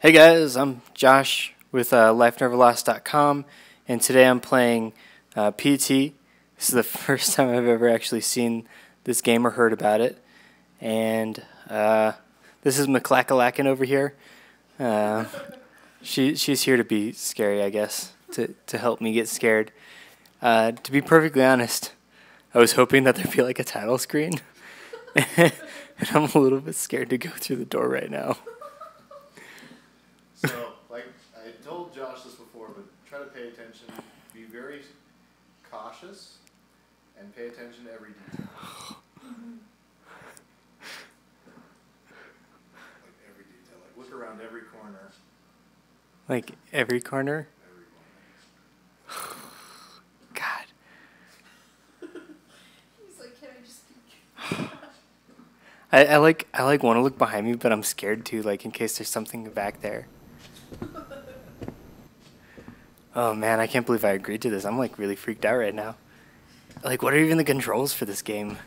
Hey guys, I'm Josh with uh, LifeNeverLost.com, and today I'm playing uh, PT. This is the first time I've ever actually seen this game or heard about it, and uh, this is McClackalacken over here. Uh, she she's here to be scary, I guess, to to help me get scared. Uh, to be perfectly honest, I was hoping that there'd be like a title screen, and I'm a little bit scared to go through the door right now. So, like I told Josh this before, but try to pay attention. Be very cautious and pay attention to every detail. like every detail. Like look around every corner. Like every corner. Every corner. God. He's like, can I just I, I like I like want to look behind me, but I'm scared too, like in case there's something back there. Oh man, I can't believe I agreed to this. I'm like really freaked out right now. Like, what are even the controls for this game?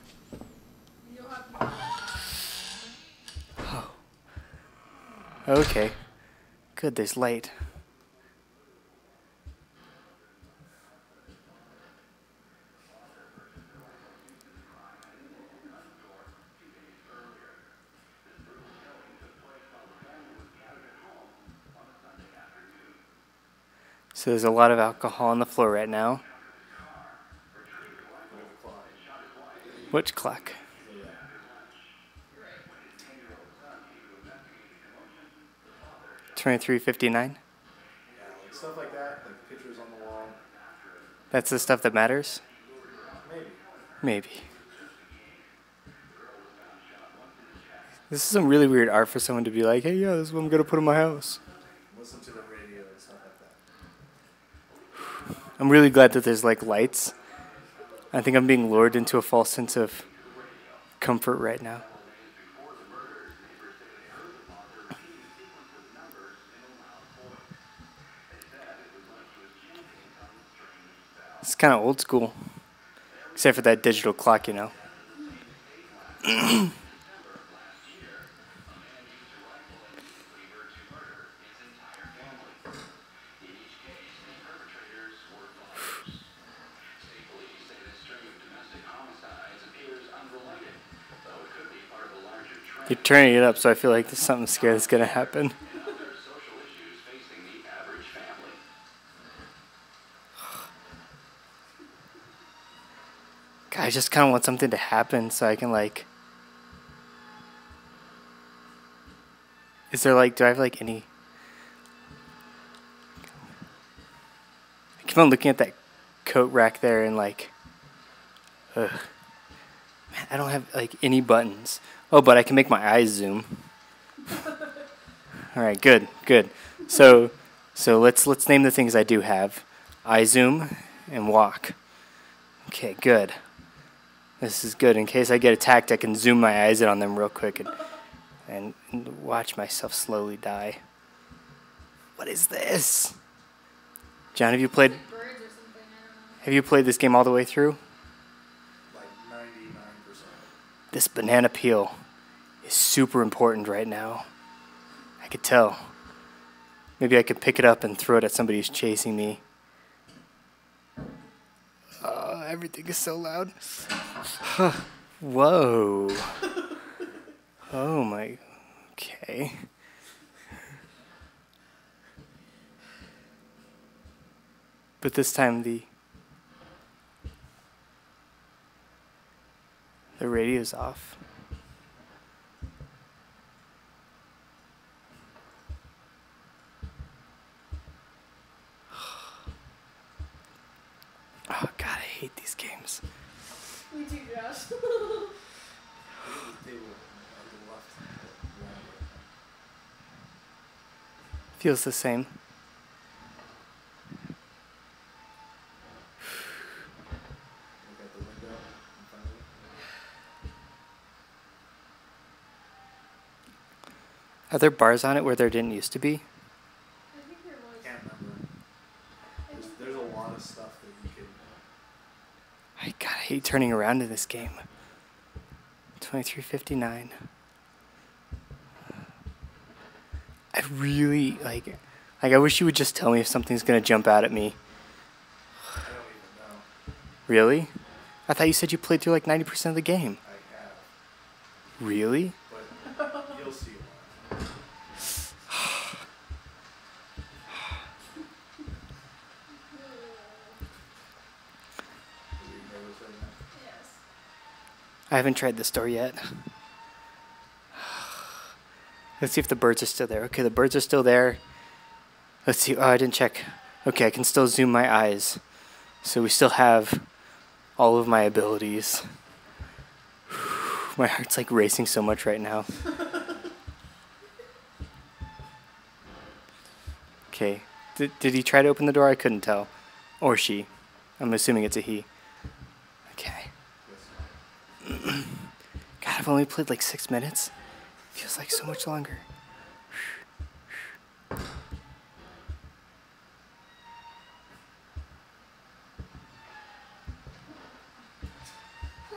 Oh. Okay. Good, there's light. So there's a lot of alcohol on the floor right now. Which clock? Twenty-three fifty-nine. Yeah, like stuff like that. Like pictures on the wall. That's the stuff that matters. Maybe. Maybe. This is some really weird art for someone to be like, "Hey, yeah, this is what I'm gonna put in my house." Listen to the radio and stuff like that. I'm really glad that there's like lights. I think I'm being lured into a false sense of comfort right now. It's kind of old school, except for that digital clock, you know. You're turning it up, so I feel like there's something scary that's gonna happen. God, I just kind of want something to happen so I can like. Is there like, do I have like any? I keep on looking at that coat rack there and like, ugh. Man, I don't have like any buttons. Oh, but I can make my eyes zoom. All right, good, good. So, so let's let's name the things I do have: eye zoom and walk. Okay, good. This is good. In case I get attacked, I can zoom my eyes in on them real quick and, and, and watch myself slowly die. What is this? John, have you played? birds or something. I don't know. Have you played this game all the way through? This banana peel is super important right now. I could tell. Maybe I could pick it up and throw it at somebody who's chasing me. Oh, everything is so loud. Whoa. Oh my. Okay. But this time the the radio's off. Oh god, I hate these games. Me too, Josh. The table on the left. around it. Feels the same. Look at the window in front of you. Are there bars on it where there didn't used to be? I think there was. Can't remember. There's, there's a lot of stuff that you can. Uh, I God, I hate turning around in this game. Twenty-three fifty-nine. I really like like I wish you would just tell me if something's gonna jump out at me. I don't even know. Really? I thought you said you played through like ninety percent of the game. I have, Really? but you'll see why. Are you nervous right now? Yes. I haven't tried this door yet. Let's see if the birds are still there. Okay, the birds are still there. Let's see. Oh, I didn't check. Okay, I can still zoom my eyes. So we still have all of my abilities. My heart's like racing so much right now. Okay. Did, did he try to open the door? I couldn't tell. Or she. I'm assuming it's a he. Okay. Yes. God, I've only played like six minutes. Feels like so much longer.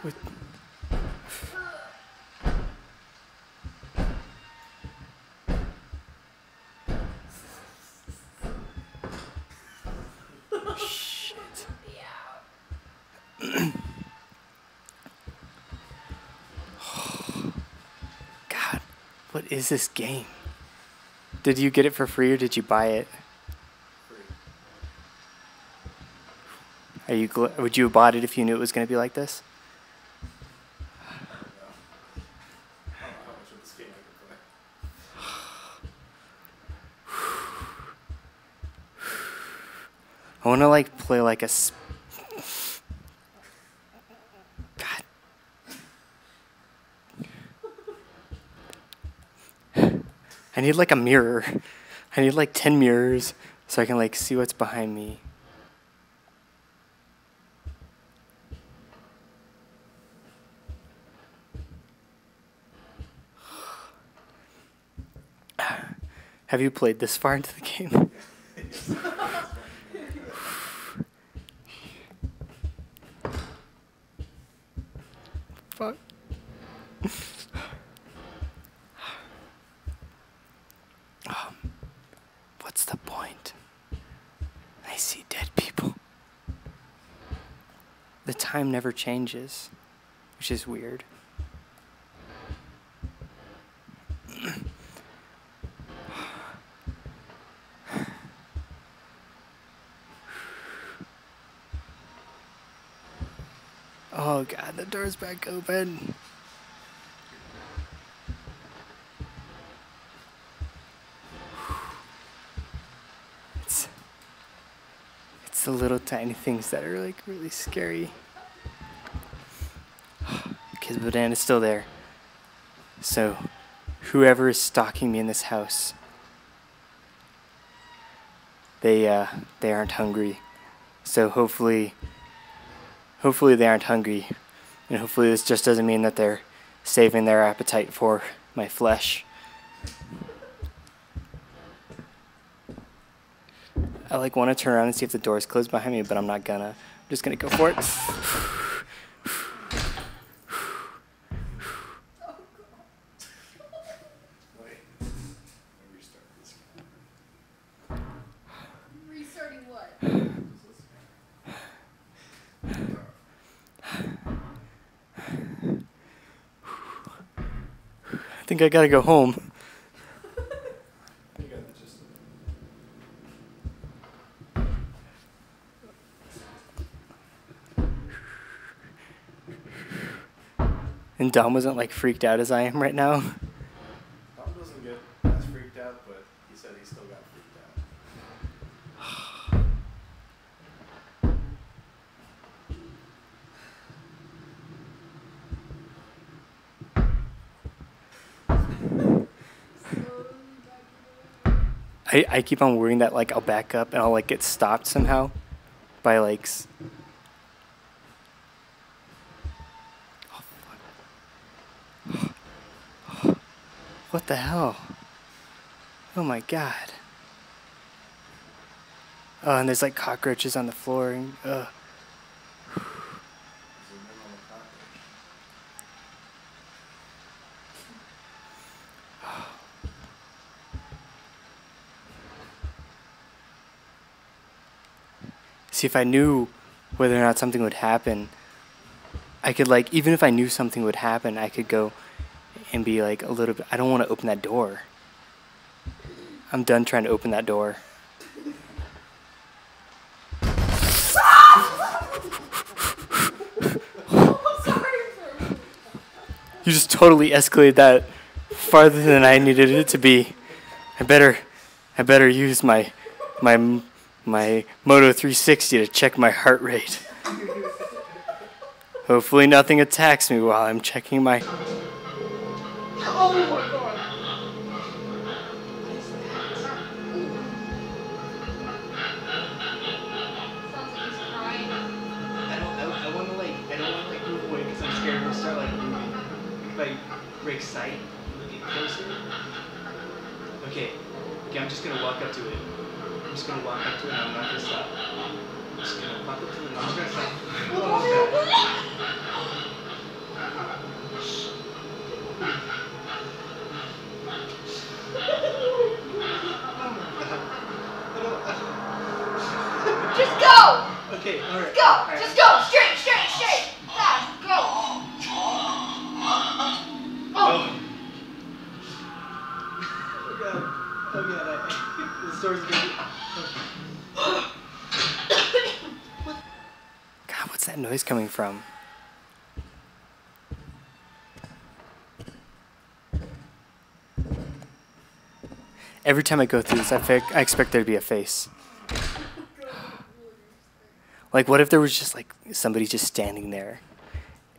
What? Shit. God, what is this game? Did you get it for free or did you buy it? Are you gl- would you have bought it if you knew it was going to be like this? I want to like play like a s- God. I need like a mirror. I need like 10 mirrors so I can like see what's behind me. Have you played this far into the game? Fuck. Um, what's the point? I see dead people. The time never changes, which is weird. Oh god, the door's back open. It's it's the little tiny things that are like really scary. The banana's still there. So, whoever is stalking me in this house, they uh, they aren't hungry. So hopefully, hopefully they aren't hungry, and hopefully this just doesn't mean that they're saving their appetite for my flesh. I like want to turn around and see if the door's closed behind me, but I'm not gonna. I'm just gonna go for it. Wait. Let me restart this game. Restarting what? Just listen. I think I gotta go home. And Dom wasn't like freaked out as I am right now. Tom doesn't get as freaked out, but he said he still got freaked out. Slowly back into I, I keep on worrying that like I'll back up and I'll like get stopped somehow by like Oh. What the hell? Oh my god. Oh, and there's like cockroaches on the floor and. Zoom in on the cockroach. See, if I knew whether or not something would happen, I could like even if I knew something would happen, I could go and be like a little bit. I don't want to open that door. I'm done trying to open that door. You just totally escalated that farther than I needed it to be. I better, I better use my, my, my Moto 360 to check my heart rate. Hopefully nothing attacks me while I'm checking my. Oh my god. Break sight, we'll closer. Okay. Okay. I'm just gonna walk up to it. I'm just gonna walk up to it. and I'm not gonna coming from? Every time I go through this, I, I expect there to be a face. Like, what if there was just like somebody just standing there,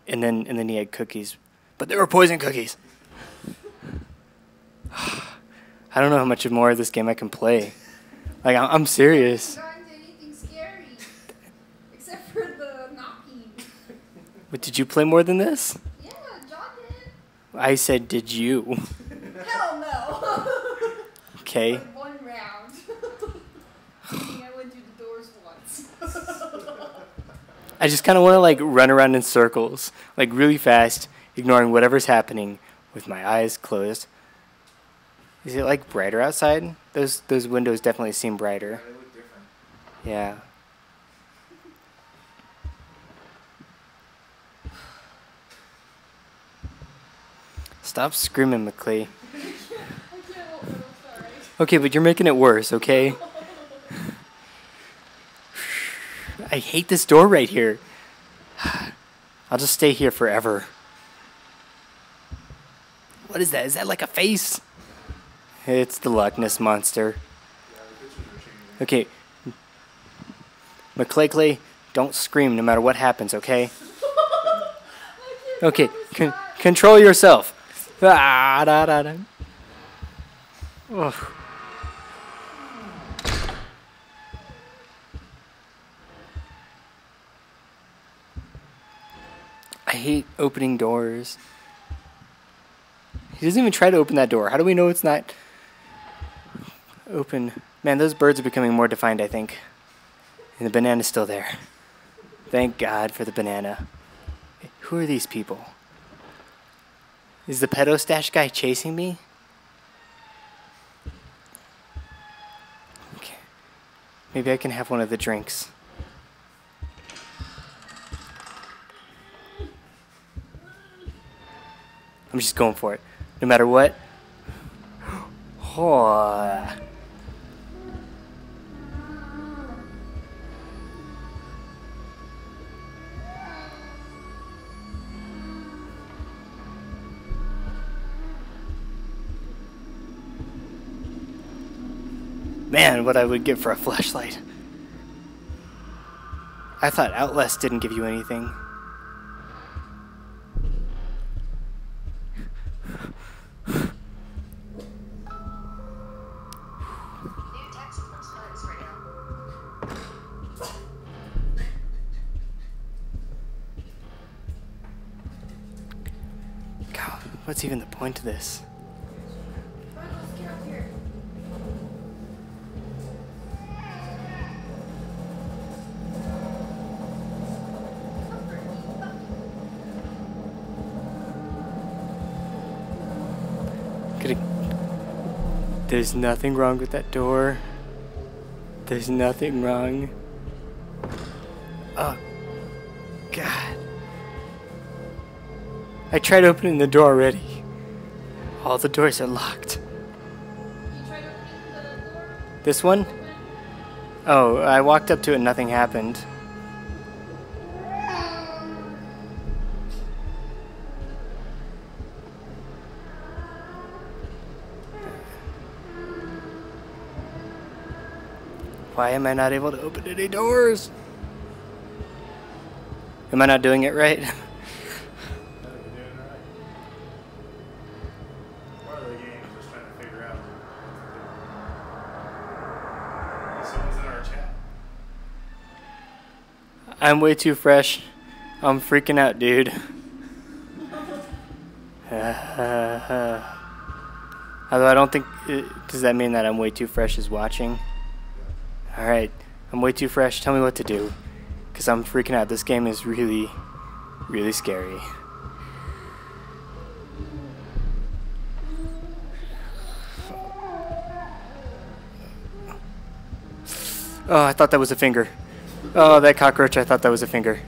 and then and then he had cookies, but they were poison cookies. I don't know how much more of this game I can play. Like, I'm serious. Not into anything scary. Except for the knocking. But did you play more than this? Yeah, John did. I said, did you? Hell no! Okay. Like one round. I went through the doors once. I just kind of want to like run around in circles, like really fast, ignoring whatever's happening with my eyes closed. Is it like brighter outside? Those those windows definitely seem brighter. They look different. Yeah. Stop screaming, McClee. I can't help it, I'm sorry. Okay, but you're making it worse, okay? I hate this door right here. I'll just stay here forever. What is that? Is that like a face? It's the Loch Ness Monster. Yeah, the pictures are changing. Okay. McClay don't scream no matter what happens, okay? Okay, con- control yourself. Ah, da, da, da. Ugh. I hate opening doors. He doesn't even try to open that door. How do we know it's not open? Man, those birds are becoming more defined, I think. And the banana's still there. Thank God for the banana. Who are these people? Is the pedo stash guy chasing me? Okay. Maybe I can have one of the drinks. I'm just going for it. No matter what. Oh. What I would give for a flashlight. I thought Outlast didn't give you anything. God, what's even the point of this? There's nothing wrong with that door. There's nothing wrong. Oh, God. I tried opening the door already. All the doors are locked. This one? Oh, I walked up to it and nothing happened. Why am I not able to open any doors? Am I not doing it right? It. I'm way too fresh. I'm freaking out, dude. Although I don't think. uh, Does that mean that I'm way too fresh is watching? Alright, I'm way too fresh. Tell me what to do. Because I'm freaking out. This game is really, really scary. Oh, I thought that was a finger. Oh, that cockroach, I thought that was a finger.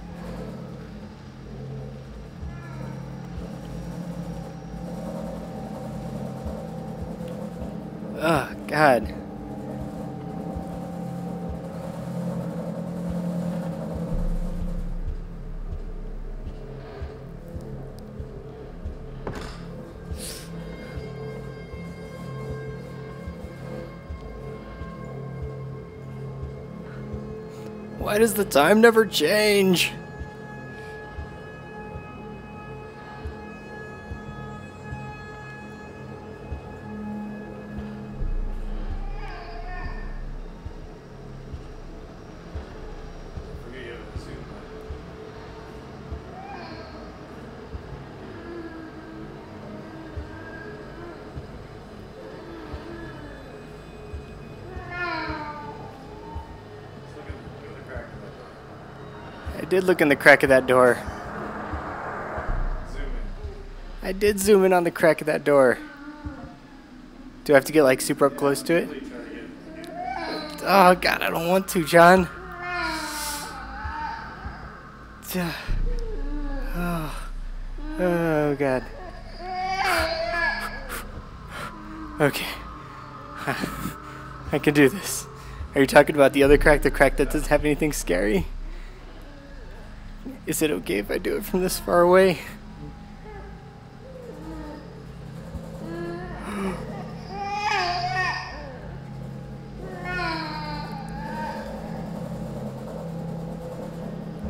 Why does the time never change? Did look in the crack of that door. I did zoom in on the crack of that door. Do I have to get like super up close to it? Oh god, I don't want to, John. Oh, oh god. Okay. I can do this. Are you talking about the other crack, the crack that doesn't have anything scary? Is it okay if I do it from this far away?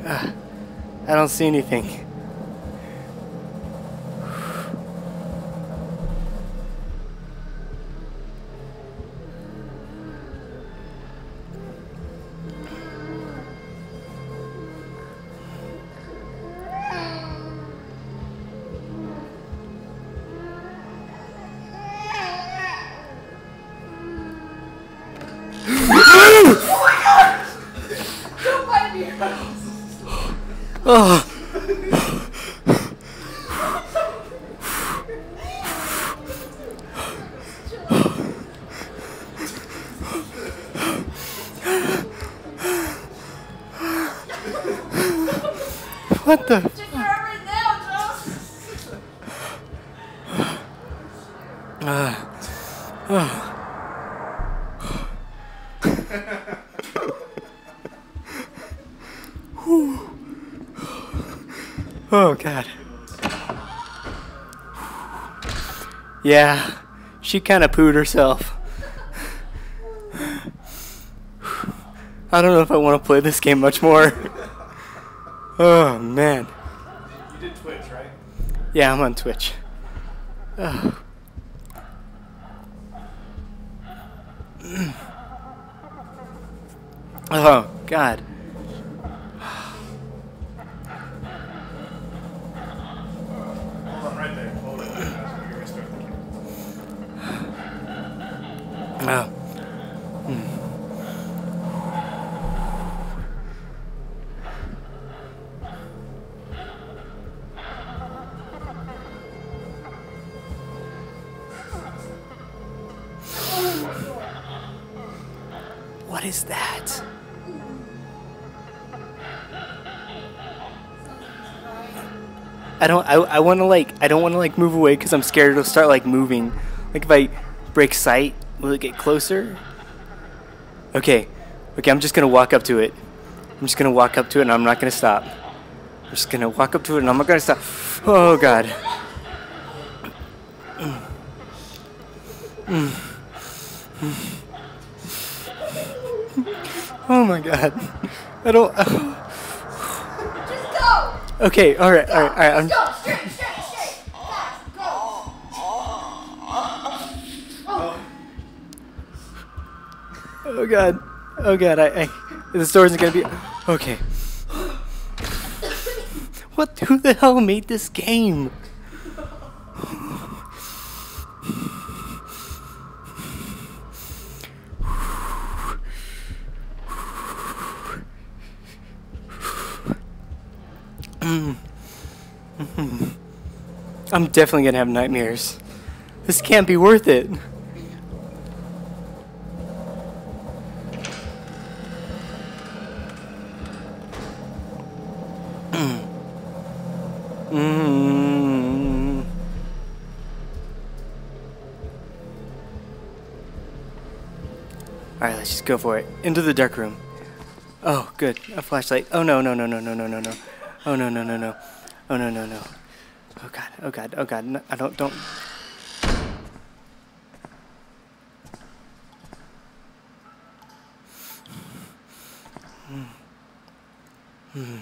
Ah, I don't see anything. Yeah, she kind of pooed herself. I don't know if I want to play this game much more. Oh man. You did Twitch, right? Yeah, I'm on Twitch. Oh. Oh, God. Want to like. I don't want to like move away because I'm scared it'll start like moving. Like if I break sight, will it get closer? Okay. Okay. I'm just gonna walk up to it. I'm just gonna walk up to it and I'm not gonna stop. I'm just gonna walk up to it and I'm not gonna stop. Oh God. Oh my God. I don't. Just go! Okay. All right. All right. All right. I'm, Oh god. I, I the store isn't gonna be okay. What? Who the hell made this game? I'm definitely gonna have nightmares. This can't be worth it. Go for it. Into the dark room. Oh, good. A flashlight. Oh no, no, no, no, no, no, no, no. Oh no, no, no, no. Oh no, no, no. Oh god. Oh god. Oh god. No, I don't don't. Hmm. Hmm.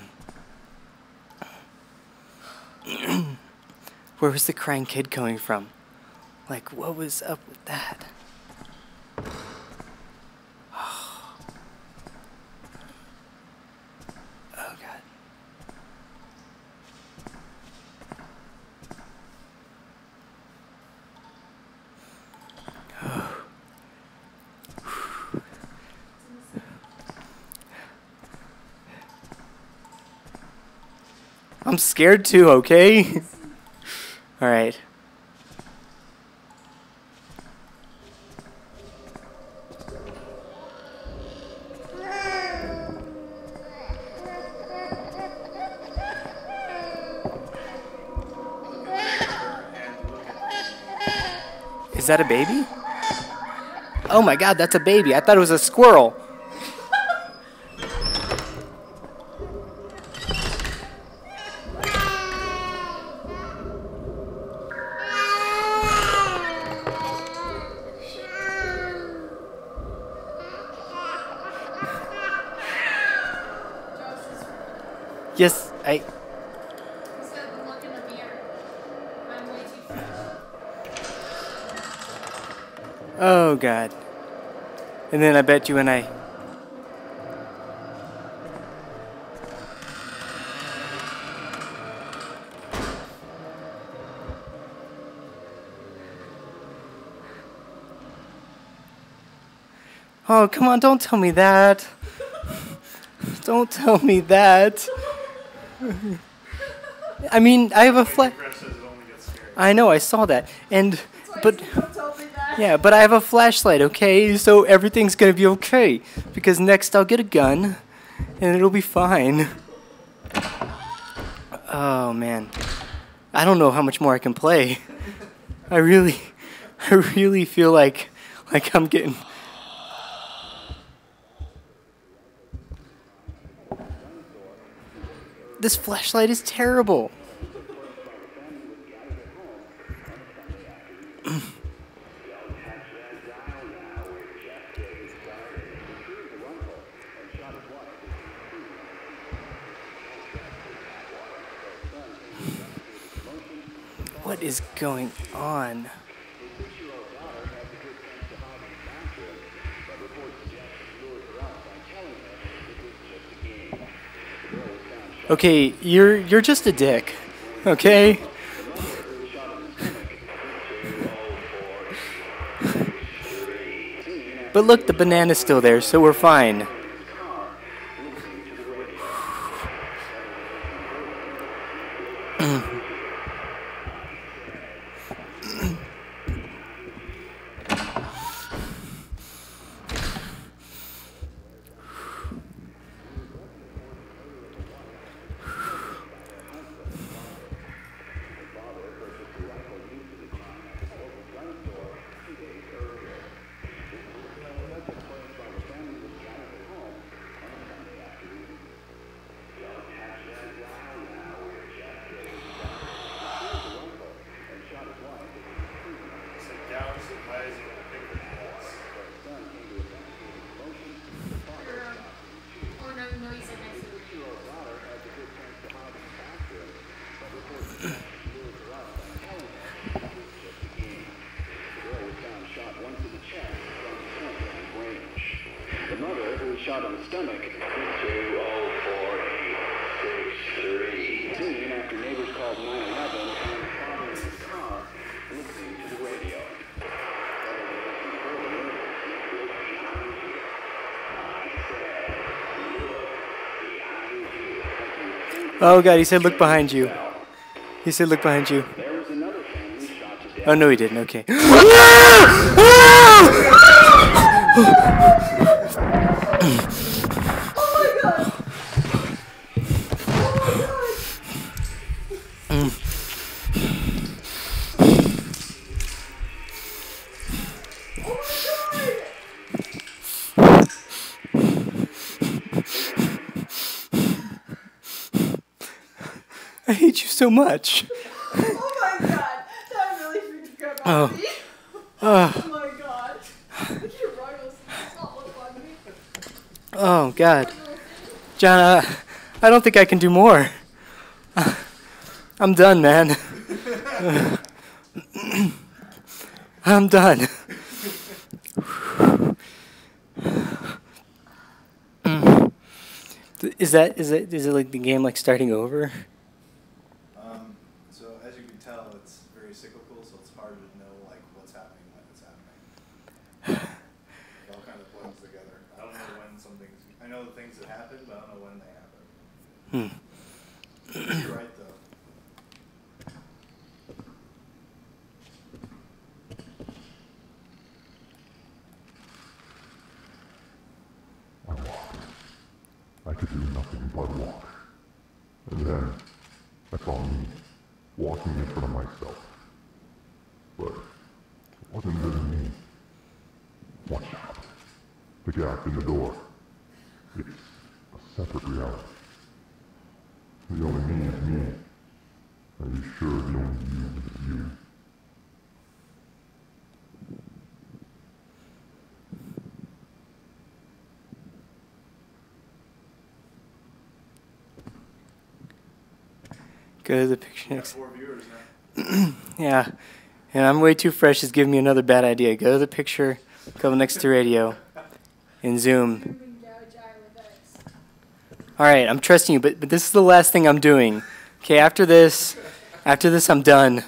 Where was the crying kid coming from? Like, what was up with that? I'm scared too, okay? Alright. Is that a baby? Oh my god, that's a baby. I thought it was a squirrel. Oh god. And then I bet you and I. Oh, come on, don't tell me that. Don't tell me that. I mean, I have a flash. I know, I saw that. And, but. Don't tell me that. Yeah, but I have a flashlight, okay? So everything's gonna be okay. Because next I'll get a gun and it'll be fine. Oh man. I don't know how much more I can play. I really I really feel like like I'm getting This flashlight is terrible. What is going on? Okay, you're you're just a dick. Okay? But look, the banana's still there, so we're fine. stomach. 204-863. Soon after neighbors called 911, found father in his car listening to the radio. Oh god, he said look behind you. He said look behind you. There was another family shot to death. Oh no, he didn't. Okay. I hate you so much. Oh my god, that really freaked the crap Oh. out of me. Oh my god. Look at your rivals. Stop looking at me. Oh god. John, uh, I don't think I can do more. I'm done, man. I'm done. Is that is it is it like the game like starting over? Um, so as you can tell, it's very cyclical, so it's hard to know like what's happening when it's happening. It all kind of blends together. I don't know when some things. I know the things that happen, but I don't know when they happen. You're right though. I walked. I could do nothing but walk. And then I saw me walking in front of myself. But it wasn't really me. Watch out. The gap in the door. It's a separate reality. The only me is me. Are you you? Go to the picture next. Yeah. And I'm way too fresh is giving me another bad idea. Go to the picture, go next to radio, and zoom. All right, I'm trusting you, but but this is the last thing I'm doing. Okay, after this, after this, I'm done.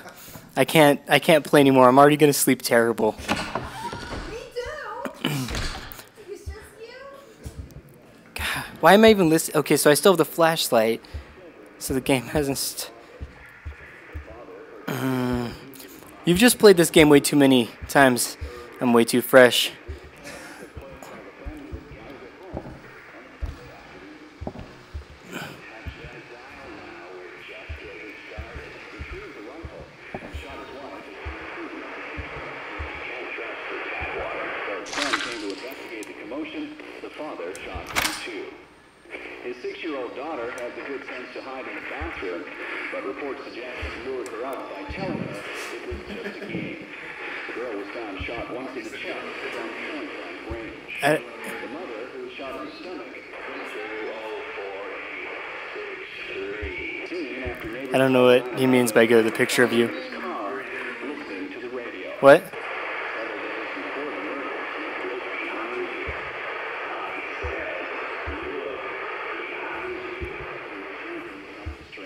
I can't I can't play anymore. I'm already gonna sleep terrible. Me too. it's just you. God, why am I even listening? Okay, so I still have the flashlight, so the game hasn't. St- Mm. You've just played this game way too many times. I'm way too fresh. son came to investigate the commotion, the father shot him too. His six-year-old daughter had the good sense to hide in the bathroom, but reports suggest he lured her out by telling her it was just a game. The girl was found shot once in the chest from point-blank range. I, The mother, who was shot in the stomach, soon after neighbors I don't know what he means by go to the picture of you. What?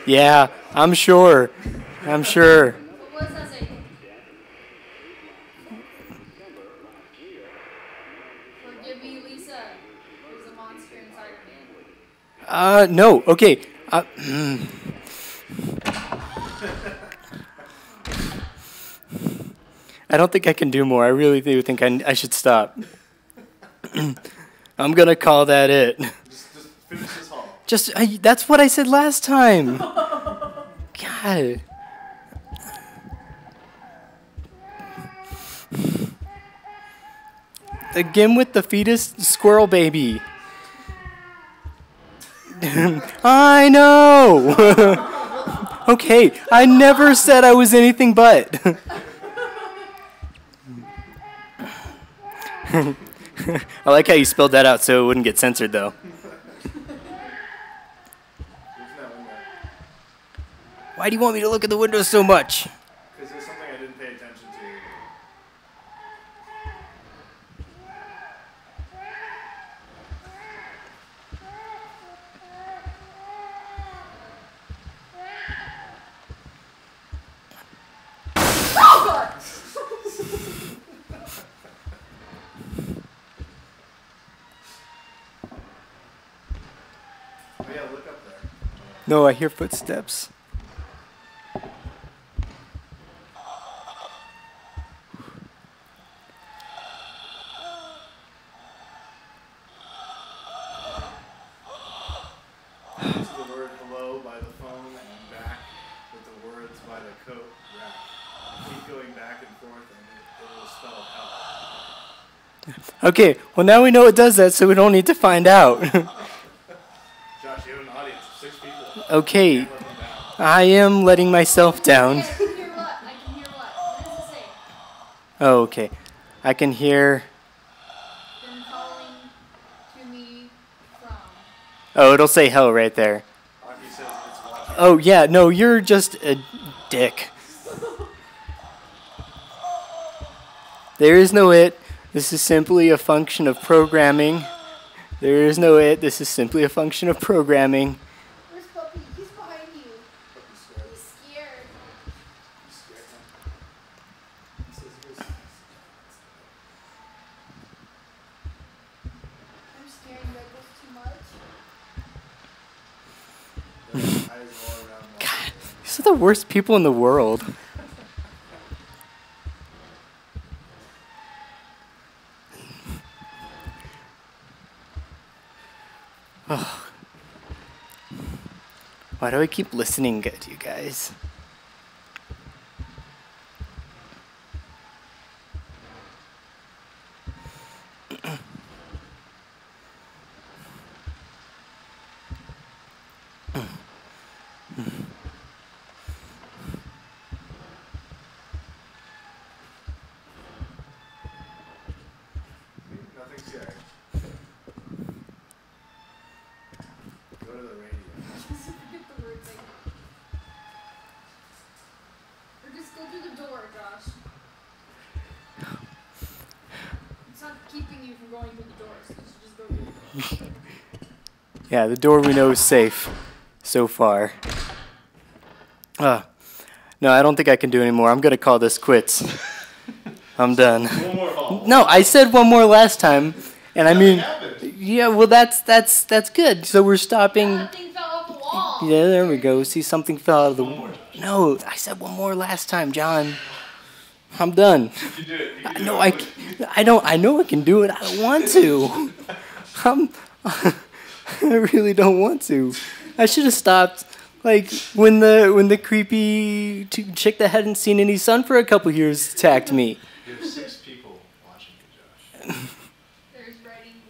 Yeah, I'm sure. I'm sure. Uh, no. Okay. Uh, I don't think I can do more. I really do think I, I should stop. I'm gonna call that it. Just, just finish this haul. Just I, that's what I said last time. God. Again with the fetus squirrel baby. I know. okay, I never said I was anything but. I like how you spelled that out so it wouldn't get censored though. Why do you want me to look at the window so much? Because there's something I didn't pay attention to. No, I hear footsteps. to the word hello by the phone and back with the words by the coat rack. Keep going back and forth and it, it I hear footsteps. Okay, well now we know it does that, so we don't need to find out. okay, Let them down. I am letting myself down. I can hear what? I can hear what? What does it say? Oh, okay. I can hear. Them calling to me from. Oh, it'll say hell right there. Aki says it's watching. Oh, yeah, no, you're just a dick. There is no it. This is simply a function of programming. There is no it. This is simply a function of programming. Where's Puppy? He's behind you. He's scared. He's scared. He's scared. He says he was- I'm scaring Douglas too much. There's eyes all around watching. These are the worst people in the world. Why do I keep listening to you guys? Nothing scary. Go to the radio. Just forget the words I Or just go through the door, Josh. It's not keeping you from going through the door, so you should just go through the door. Yeah, the door we know is safe so far. Uh, no, I don't think I can do anymore. I'm gonna call this quits. I'm done. One more. No, I said one more last time, and I mean, happened. yeah, well, that's that's that's good. So we're stopping. That thing fell off the wall. Yeah, there we go. See, something fell out of the. wall. No, I said one more last time, John. I'm done. You do it. You can do No, it. I, c- I don't. I know I can do it. I don't want to. I'm. I really don't want to. I should have stopped. Like when the when the creepy t- chick that hadn't seen any sun for a couple years attacked me. You have six people watching you, Josh. There's writing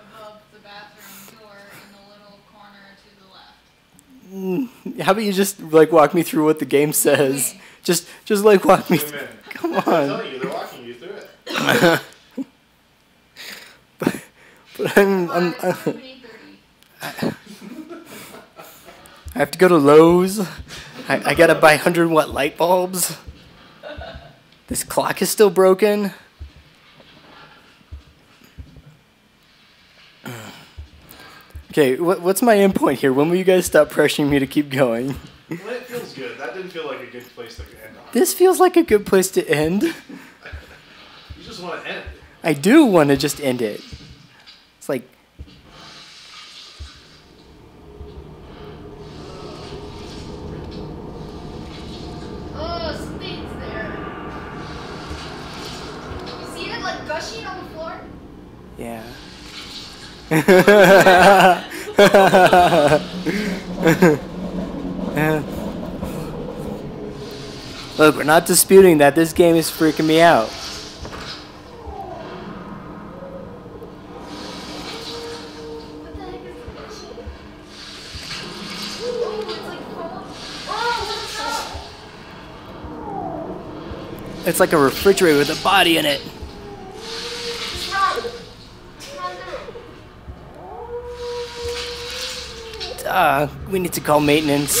above the bathroom door in the little corner to the left. Mm, How about you just like walk me through what the game says? Just just like walk me. Zoom Through. in. Come I'm on. telling you, they're walking you through it. But I'm, I'm, Five, uh, I seven, have to go to Lowe's. I, I gotta buy hundred watt light bulbs. This clock is still broken. Okay, what, what's my end point here? When will you guys stop pressuring me to keep going? Well, it feels good. That didn't feel like a good place to end on. This feels like a good place to end. You just want to end. I do want to just end it. It's like, Oh, something's there. You see it like gushing on the floor? yeah. Look, we're not disputing that this game is freaking me out. It's like a refrigerator with a body in it. Uh, we need to call maintenance.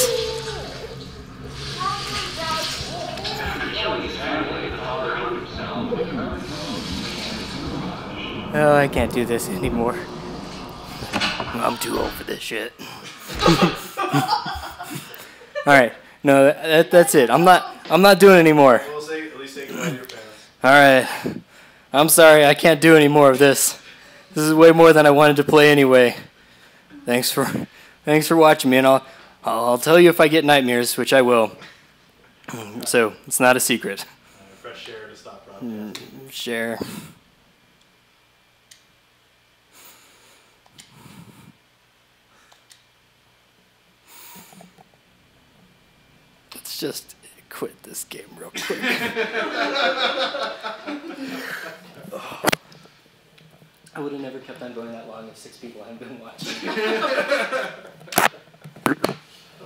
Oh, I can't do this anymore. I'm too old for this shit. All right, no, that, that's it. I'm not. I'm not doing anymore. We'll say, at least say goodbye to your parents. All right, I'm sorry. I can't do any more of this. This is way more than I wanted to play anyway. Thanks for, thanks for watching me, and I'll I'll tell you if I get nightmares, which I will. So it's not a secret. Uh, press share to stop broadcasting. Share. Let's just quit this game real quick. I would have never kept on going that long if six people hadn't been watching.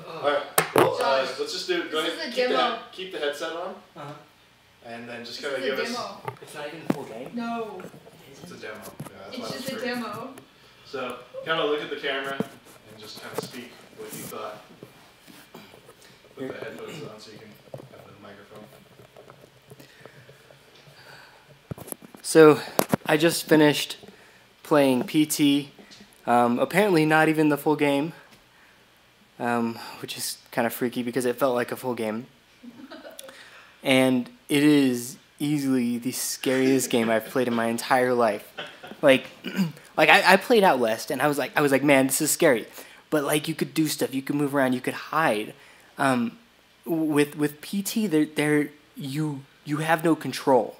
Alright, well, uh, let's just do it. Go this ahead. is a keep, the, demo. head- keep the headset on, Uh-huh. and then just kind is of a give us. It's not even the full game. No, It's a demo. Yeah, it's just a demo. So, kind of look at the camera and just kind of speak what you thought. Put the headphones on so you can have the microphone. So, I just finished playing PT. Um, apparently, not even the full game, um, which is kind of freaky because it felt like a full game. And it is easily the scariest game I've played in my entire life. Like, like I, I played Outlast, and I was like, I was like, man, this is scary. But like, you could do stuff, you could move around, you could hide. Um, with with PT, there there you you have no control.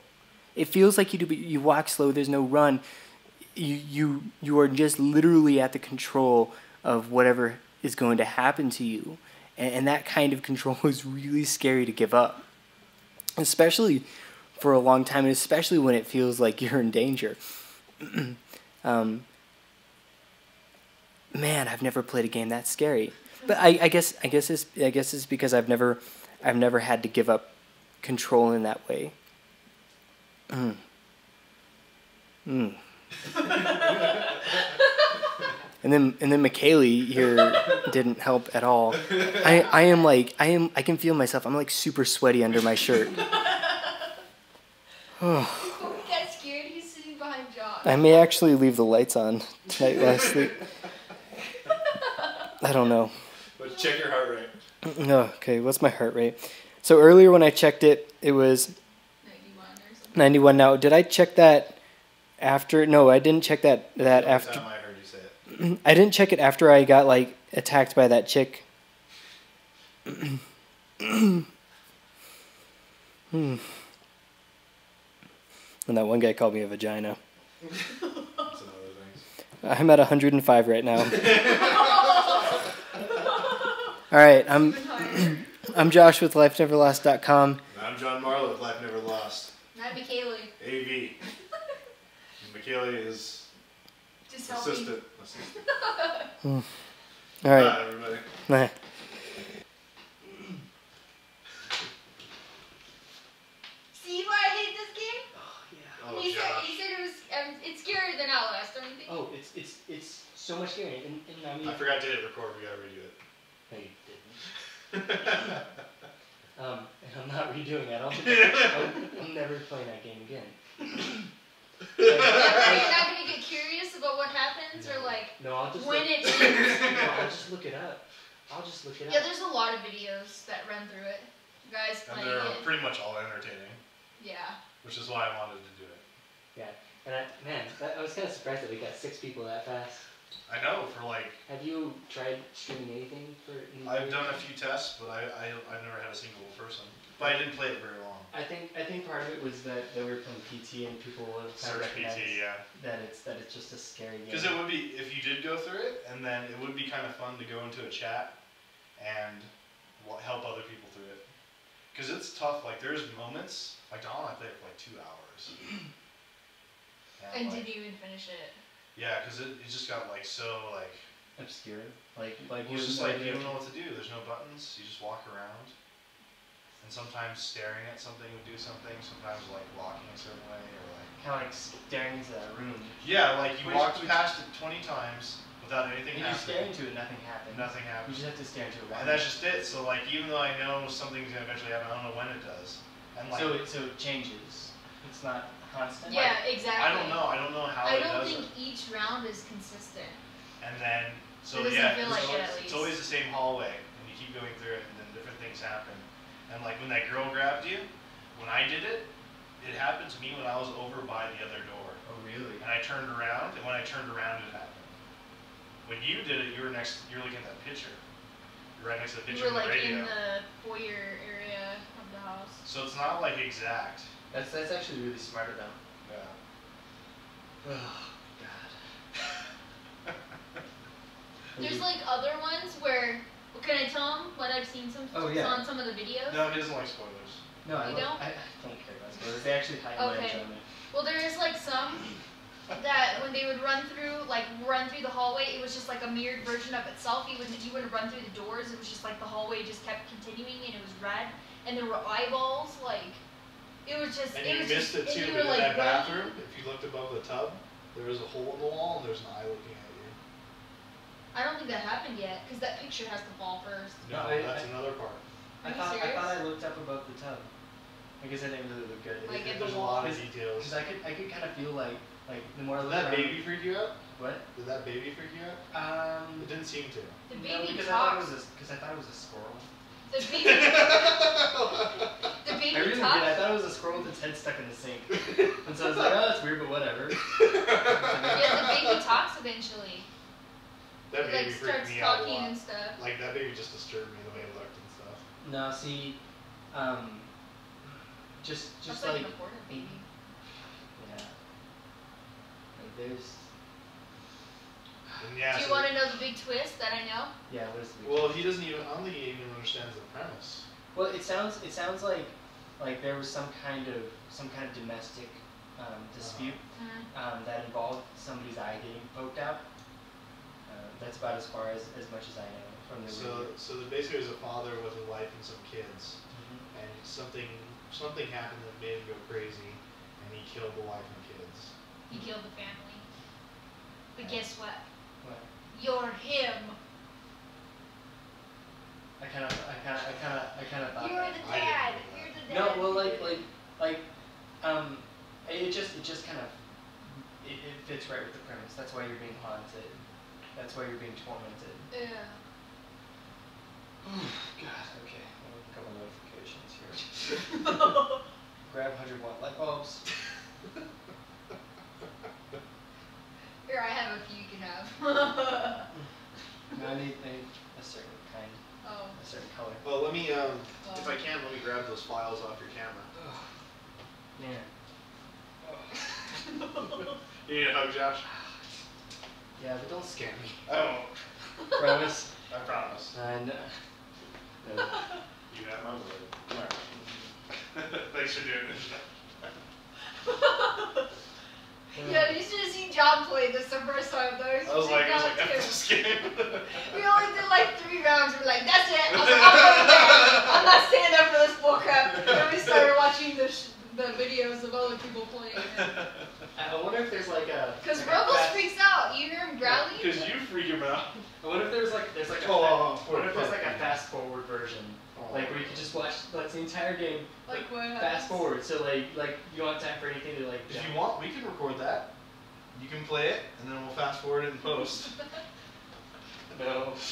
It feels like you do, but you walk slow. There's no run. You you you are just literally at the control of whatever is going to happen to you, and, and that kind of control is really scary to give up, especially for a long time, and especially when it feels like you're in danger. um, man, I've never played a game that scary. But I, I guess I guess it's I guess it's because I've never I've never had to give up control in that way. Mm. Mm. and then and then McKaylee here didn't help at all. I, I am like I am I can feel myself. I'm like super sweaty under my shirt. Before he got scared, he's sitting behind Josh. I may actually leave the lights on tonight while I sleep. I don't know. But check your heart rate. No, okay, what's my heart rate? So earlier when I checked it, it was 91 or something. 91 now. Did I check that after? No, I didn't check that that Every after. time I heard you say it. I didn't check it after I got like attacked by that chick. hmm. And that one guy called me a vagina. That's another thing. I'm at 105 right now. All right, I'm I'm Josh with LifeNeverLost.com. And I'm John Marlowe with Life Never Lost. Not McKaylee. AV. And McKaylee is Just help me. assistant. assistant. Hmm. All right. Bye, everybody. Nah. See why I hate this game? Oh yeah. Oh, he, said, Josh. he said it was um, it's scarier than Outlast, don't you think? Oh, it's it's it's so much scary. And, and I mean, I forgot to hit record. We gotta redo it. no, you didn't. Um, and I'm not redoing it. I'll, I'm, I'm never playing that game again. Yeah, but you're not gonna get curious about what happens or like No, I'll just when look, it ends. no, I'll just look it up. I'll just look it Yeah, up. Yeah, there's a lot of videos that run through it. Guys playing and they're it. pretty much all entertaining, Yeah. which is why I wanted to do it. Yeah, and I, man, I was kind of surprised that we got six people that fast. I know for like Have you tried streaming anything for? any I've done a few tests, but I, I I've never had a single person. But I didn't play it very long. I think I think part of it was that, that we were playing PT and people would kind of Search recognize PT, yeah. that it's that it's just a scary game. Because it would be if you did go through it, and then it would be kind of fun to go into a chat and wa- help other people through it. Because it's tough. Like there's moments. Like Don and I played it for like two hours. And like, did you even finish it? Yeah, because it, it just got like so like obscure, like like it you just like you you don't know what to do. There's no buttons. You just walk around. And sometimes staring at something would do something. Sometimes like walking a certain way or like kind of like staring into that room. yeah, like you walked past it 20 times without anything And you stare happening. into it, nothing happens. Nothing happens. You just have to stare into it. And that's just it. So like even though I know something's gonna eventually happen, I don't know when it does. And like so it so it changes. It's not constant. Yeah, exactly. I don't know. I don't know how I don't think it. each round is consistent. And then so It yeah, feel it's, like it, always, at it's always the same hallway, and you keep going through it, and then different things happen. And like when that girl grabbed you, when I did it, it happened to me when I was over by the other door, Oh really? and I turned around, and when I turned around, it happened. When you did it, you were next. You were looking at that picture. You're right next to the You picture were of the like radio. in the foyer area of the house. So it's not like exact. That's that's actually really smart of them. Yeah. Oh God. There's like other ones where. Well, can I tell them what I've seen some Oh, yeah. on some of the videos? No, he doesn't like spoilers. No, I You love, don't? I, I don't care about spoilers. They actually heighten my Okay. enjoyment. Well, there is like some that when they would run through, like run through the hallway, it was just like a mirrored version of itself. You wouldn't, you wouldn't run through the doors. It was just like the hallway just kept continuing, and it was red, and there were eyeballs. Like it was just. And it you was missed just, it too. You But were in like that running. bathroom, if you looked above the tub, there was a hole in the wall, and there's an eye looking at you. I don't think that happened yet, because that picture has to fall first. No, No, I- that's I- another part. Are I you thought I thought? I looked up above the tub. I guess I didn't really look good. Like at There's the a lot wall. of details. Because I could I could kind of feel like like the more I Did looked that around. baby freak you out? What? Did that baby freak you out? Um. It didn't seem to. The no, baby because I thought it talks. was because I thought it was a squirrel. The baby. the I baby really did. talks. I thought it was a squirrel with its head stuck in the sink. And so I was like, oh, that's weird, but whatever. Yeah, the baby talks eventually. That He baby like freaked starts me out a lot. and stuff. Like that baby just disturbed me the way it looked and stuff. No, see, um, just just That's like, like an important baby. yeah, like there's And yeah, Do you so- want to know the big twist that I know? yeah. What is the Well, he doesn't even. I don't think he even understands the premise. Well, it sounds it sounds like like there was some kind of some kind of domestic um, dispute um, that involved somebody's eye getting poked out. That's about as far as, as much as I know from the So, review. so the, basically, there's a father with a wife and some kids, Mhm. and something something happened that made him go crazy, and he killed the wife and kids. He killed the family. But guess what? What? You're him. I kind of I kind of I kind of I kind of thought. You're that. the dad. You're the No, well, like like like um, it just it just kind of it, it fits right with the premise. That's why you're being haunted. That's why you're being tormented. Yeah. Oh god. Okay. Well, a couple notifications here. Grab 100 watt light bulbs. Here, I have a few you can have. No, I need, I need a certain kind, oh. a certain color. Well, let me, um, well. if I can, let me grab those files off your camera. Man. You need a hug, Josh? Yeah, but don't scare me. I won't. Promise. I promise. And. Uh, no. You have my word. Alright. Thanks for doing this. Yeah, you should have seen John play this the first time though. You I was like, I have was like, seen that F this game. We only did like three rounds. We're like, that's it. I was like, I'm going to bed. I'm not standing up for this bullcrap. Then we started watching the, sh- the videos of other people playing it. I I wonder if there's like a. Because like a Ruggles freaks out. You hear him growling? Because you freak him out. I wonder if there's like there's like a Oh, fa- what oh, oh, if there's like a fast forward version, oh. like where you could just watch like the entire game, Like what fast forward. So like like you don't have time for anything to like. If jump. you want, we can record that. You can play it, and then we'll fast forward it in post. No.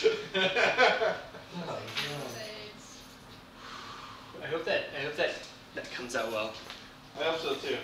Oh, Saves. I hope that I hope that that comes out well. I hope so too.